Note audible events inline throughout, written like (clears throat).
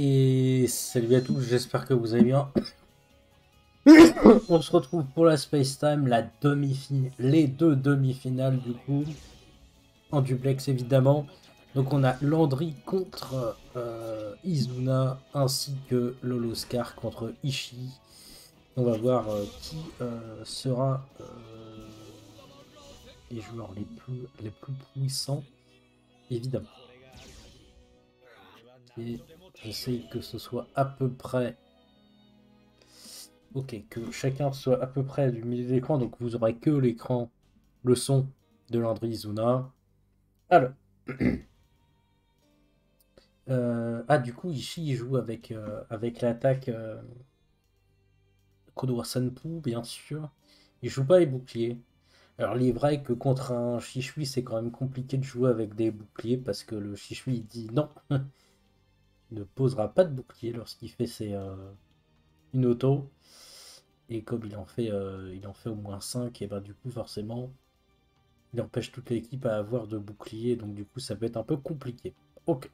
Et salut à tous, j'espère que vous allez bien. On se retrouve pour la Space Time, la demi les deux demi-finales du coup, en duplex évidemment. Donc on a Landry contre euh, Izuna ainsi que Loloscar contre Ishii. On va voir euh, qui euh, sera les joueurs les plus, les plus puissants, évidemment. J'essaie que ce soit à peu près... Ok, que chacun soit à peu près du milieu de l'écran, donc vous aurez que l'écran, le son de Landry Izuna. Alors... (clears throat) Euh, ah, du coup, Ishii joue avec, euh, avec l'attaque euh, bien sûr. Il joue pas les boucliers. Alors, il est vrai que contre un Shishui, c'est quand même compliqué de jouer avec des boucliers parce que le Shishui il dit non. (laughs) ne posera pas de bouclier lorsqu'il fait ses, une auto. Et comme il en fait, il en fait au moins 5, et ben du coup, forcément, il empêche toute l'équipe à avoir de bouclier. Donc, du coup, ça peut être un peu compliqué. Ok.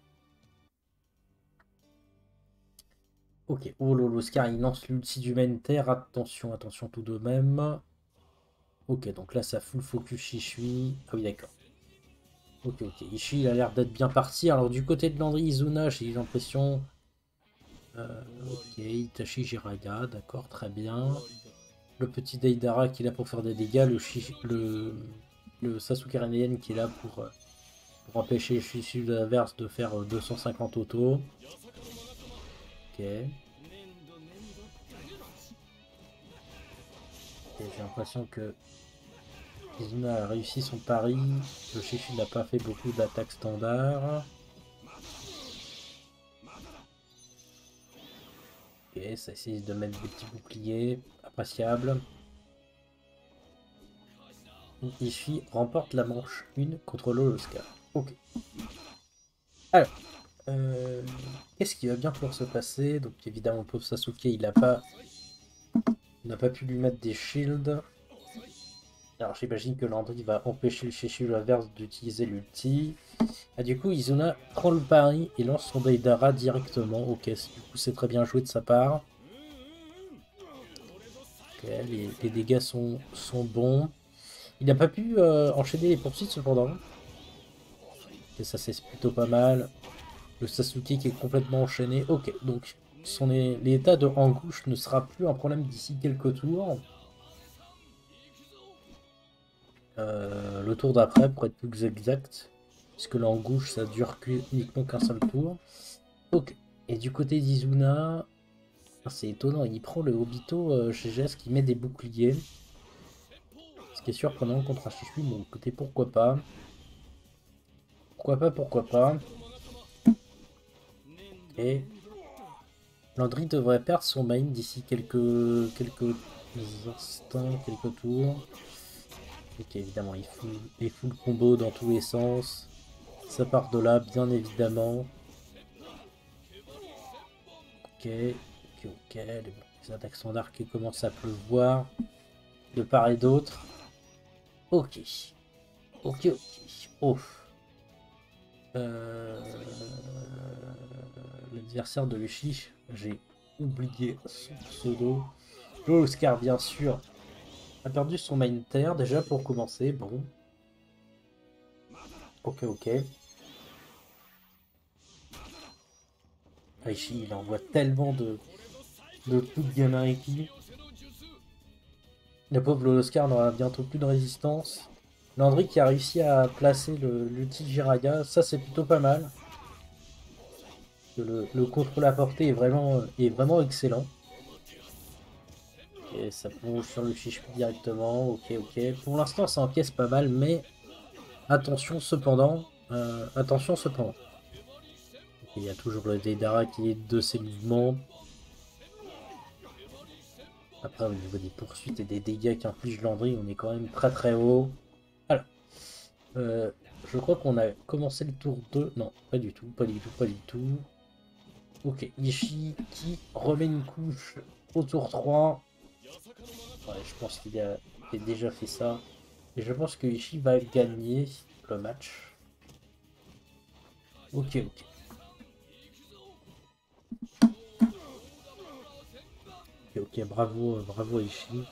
Ok, oh l'Oscar il lance l'ulti terre. Attention, attention tout de même. Ok, donc là ça full focus Shishui. Ah oui, d'accord. Ok, ok. Ishii il a l'air d'être bien parti. Alors du côté de Landry Izuna, j'ai l'impression... Euh, ok, Itachi Jiraiya, d'accord, très bien. Le petit Deidara qui est là pour faire des dégâts. Le, le... le Sasuke qui est là pour, euh, empêcher Shishui d'inverse de faire 250 euh, autos. Ok. J'ai l'impression que Izuna a réussi son pari. Le Shifu n'a pas fait beaucoup d'attaques standards. Ok, ça essaye de mettre des petits boucliers. Appréciable. Ishii remporte la manche 1 contre l'Oscar. Ok. Alors, euh, qu'est-ce qui va bien pouvoir se passer? Donc évidemment, pauvre Sasuke, il n'a pas, n'a pas pu lui mettre des shields. Alors j'imagine que Landry va empêcher le Shishu inverse d'utiliser l'ulti. Ah, du coup, Izuna prend le pari et lance son Deidara directement. Ok, du coup c'est très bien joué de sa part. les, dégâts sont, sont bons. Il n'a pas pu euh, enchaîner les poursuites cependant. Et ça c'est plutôt pas mal. Le Sasuke qui est complètement enchaîné. Ok, donc l'état de Angouche ne sera plus un problème d'ici quelques tours. Euh, le tour d'après, pour être plus exact, puisque l'angouche ça dure uniquement qu'un seul tour. Ok, et du côté d'Izuna, c'est étonnant, il prend le Obito euh, chez qui met des boucliers. Ce qui est surprenant contre un bon côté pourquoi pas. Pourquoi pas, pourquoi pas. Et Landry devrait perdre son main d'ici quelques, quelques instants, quelques tours. Ok, évidemment, il fout, il le combo dans tous les sens. Ça part de là, bien évidemment. Ok, ok, ok. Les attaques standards qui commencent à pleuvoir de part et d'autre. Ok. Ok, ok. Oh. Euh l'adversaire de Luchi, j'ai oublié son pseudo. Oscar, bien sûr, a perdu son main terre, déjà pour commencer, bon. Ok, ok. Aichi, il envoie tellement de, de coups de. Le pauvre Oscar n'aura bientôt plus de résistance. Landry qui a réussi à placer l'ulti Jiraya, ça c'est plutôt pas mal le, le, contrôle à portée est vraiment, est vraiment excellent. Ça plonge sur le chiche directement. Ok, ok. Pour l'instant, ça encaisse pas mal, mais attention cependant. Euh, attention cependant. Il y a toujours le Deidara qui est de ses mouvements. Après, au niveau des poursuites et des dégâts qu'inflige Landry, on est quand même très très haut. Alors, euh, je crois qu'on a commencé le tour 2. Non, pas du tout, pas du tout, pas du tout. Ok, Ishii qui remet une couche au tour 3. Ouais, je pense qu'il a, déjà fait ça. Et je pense que Ishii va gagner le match. Ok, ok. Ok, bravo, bravo Ishii.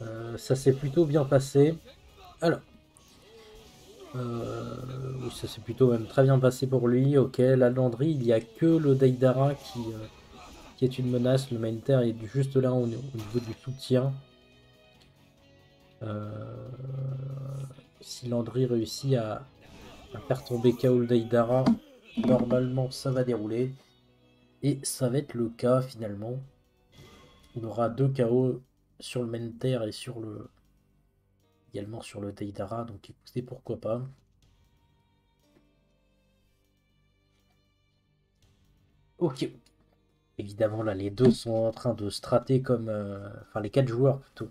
Euh, ça s'est plutôt bien passé. Alors. Euh, ça s'est plutôt même très bien passé pour lui. Ok, la Landry, il n'y a que le Deidara qui, euh, qui est une menace. Le Mainter est juste là au, niveau du soutien. si Landry réussit à, faire tomber KO le Deidara, normalement ça va dérouler. Et ça va être le cas finalement. On aura deux KO sur le Menter et sur le également sur le Deidara, donc écoutez pourquoi pas. Ok. Évidemment là les deux sont en train de strater comme. Euh, enfin les quatre joueurs plutôt.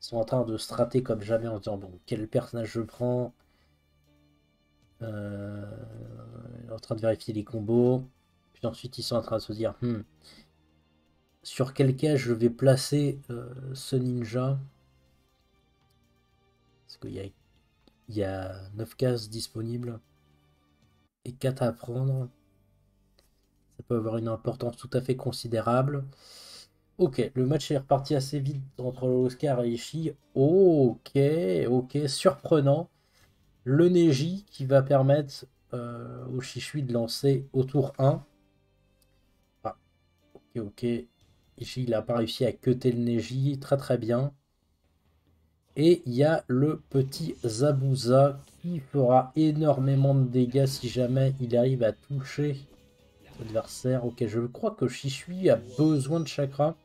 Sont en train de strater comme jamais en disant bon quel personnage je prends. Euh, en train de vérifier les combos. Puis ensuite ils sont en train de se dire hmm, sur quel cas je vais placer euh, ce ninja? Parce qu'il y a, il y a 9 cases disponibles et 4 à prendre. Ça peut avoir une importance tout à fait considérable. Ok, le match est reparti assez vite entre Oscar et Ishii. Ok, ok, surprenant. Le Neji qui va permettre euh, au Shishui de lancer au tour 1. Ah, ok, ok. Il n'a pas réussi à cuter le Neji. Très très bien. Et il y a le petit Zabuza qui fera énormément de dégâts si jamais il arrive à toucher l'adversaire. Ok, je crois que Shishui a besoin de chakra.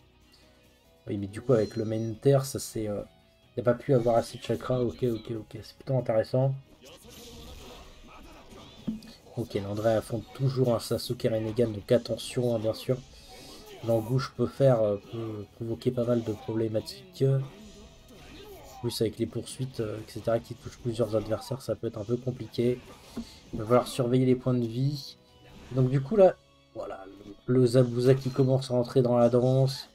Oui, mais du coup, avec le main terre, ça c'est... Euh, pas pu avoir assez de chakra. Ok, ok, ok. C'est plutôt intéressant. Ok, l'André affronte toujours un Sasuke Renegan, donc attention, hein, bien sûr. L'engouche peut faire, euh, provoquer pas mal de problématiques. Plus avec les poursuites, euh, etc., qui touchent plusieurs adversaires, ça peut être un peu compliqué. Il va falloir surveiller les points de vie. Donc du coup là, voilà, le Zabuza qui commence à rentrer dans la danse.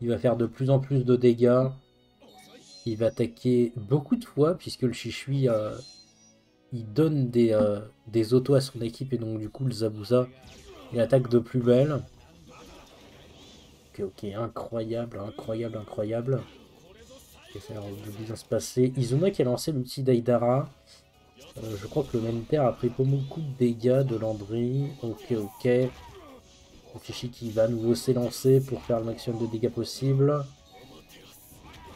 Il va faire de plus en plus de dégâts. Il va attaquer beaucoup de fois, puisque le Shishui, euh, il donne des, des autos à son équipe, et donc du coup le Zabuza, il attaque de plus belle ok, ok, incroyable, incroyable, incroyable. ça a de bien se passer? Izuna qui a lancé l'outil d'Aidara. Euh, je crois que le Menter a pris pas beaucoup de dégâts de Landry. Ok, ok. Fichi qui va à nouveau s'élancer pour faire le maximum de dégâts possible.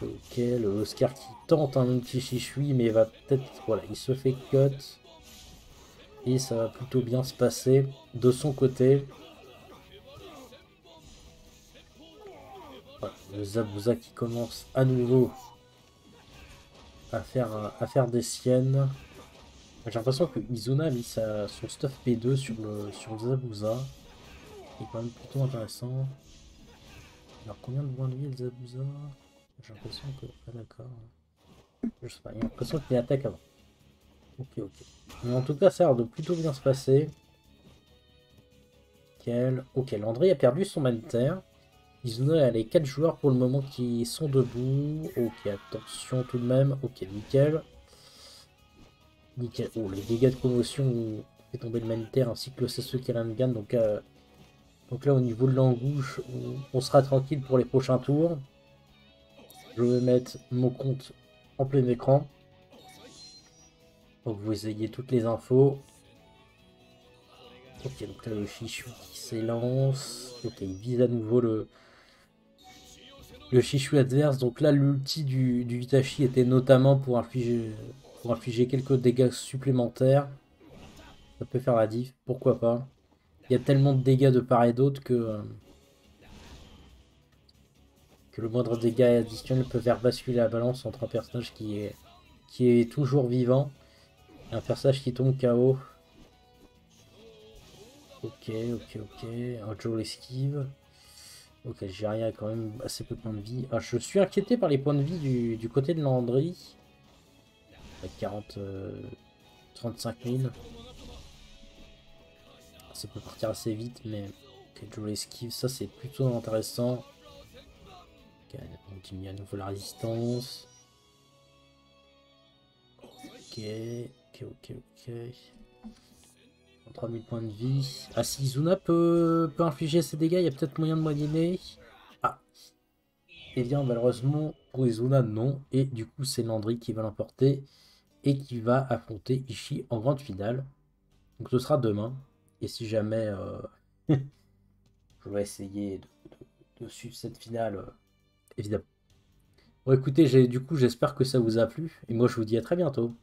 Ok, le Oscar qui tente un petit Shishui, mais va peut-être... Voilà, il se fait cut. Et ça va plutôt bien se passer de son côté. le Zabuza qui commence à nouveau à faire, à faire des siennes. J'ai l'impression que Izuna a mis sa, son stuff P2 sur le, sur Zabuza. Qui est quand même plutôt intéressant. Alors combien de points de vie Zabuza? J'ai l'impression que... Ah d'accord. Je sais pas, j'ai l'impression qu'il attaque avant. Ok, ok. Mais en tout cas, ça a l'air de plutôt bien se passer. Quel... Ok, Landry a perdu son manitaire. Izuna a les 4 joueurs pour le moment qui sont debout. Ok, attention tout de même. Ok, nickel. Oh, les dégâts de commotion fait tomber le Maniter ainsi que le Sasuke Rangan. Donc, euh, donc là, au niveau de l'angouche, on, sera tranquille pour les prochains tours. Je vais mettre mon compte en plein écran. Donc vous ayez toutes les infos. Ok, donc là le fichu qui s'élance. Ok, il vise à nouveau le, le adverse. Donc là, l'ulti du, du était notamment pour infliger, infliger quelques dégâts supplémentaires. Ça peut faire la diff, pourquoi pas. Il y a tellement de dégâts de part et d'autre que, euh, que le moindre dégât additionnel peut faire basculer la balance entre un personnage qui est, qui est toujours vivant et un personnage qui tombe KO. Ok, ok, ok. Un Joe esquive. Ok, j'ai rien quand même assez peu de points de vie. Ah, je suis inquiété par les points de vie du, côté de Landry. Avec 40... 35 000. Ça peut partir assez vite, mais... Ok, Joe esquive, ça c'est plutôt intéressant. On diminue à nouveau la résistance. Ok, ok, ok, ok. 3000 points de vie. Ah, si Izuna peut, peut infliger ses dégâts, il y a peut-être moyen de moyenner. Eh bien, malheureusement, pour Izuna, non. Et du coup, c'est Landry qui va l'emporter et qui va affronter Ishii en grande finale. Donc ce sera demain. Et si jamais euh, (laughs) je vais essayer de, suivre cette finale, euh, évidemment. Bon écoutez, du coup j'espère que ça vous a plu. Et moi je vous dis à très bientôt.